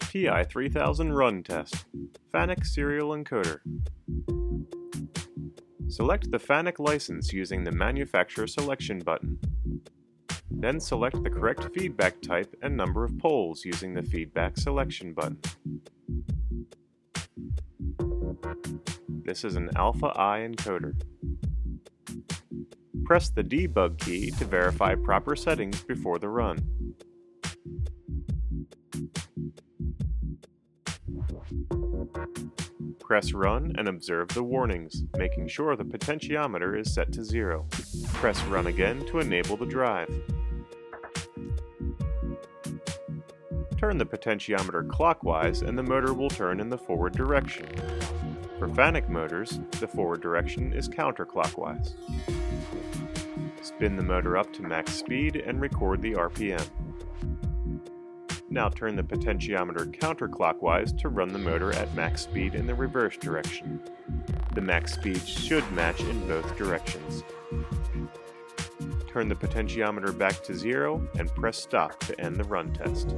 TI 3000 Run Test FANUC Serial Encoder Select the FANUC license using the Manufacturer Selection button. Then select the correct feedback type and number of poles using the Feedback Selection button. This is an Alpha I encoder. Press the debug key to verify proper settings before the run. Press Run and observe the warnings, making sure the potentiometer is set to zero. Press Run again to enable the drive. Turn the potentiometer clockwise and the motor will turn in the forward direction. For FANUC motors, the forward direction is counterclockwise. Spin the motor up to max speed and record the RPM. Now turn the potentiometer counterclockwise to run the motor at max speed in the reverse direction. The max speed should match in both directions. Turn the potentiometer back to zero and press stop to end the run test.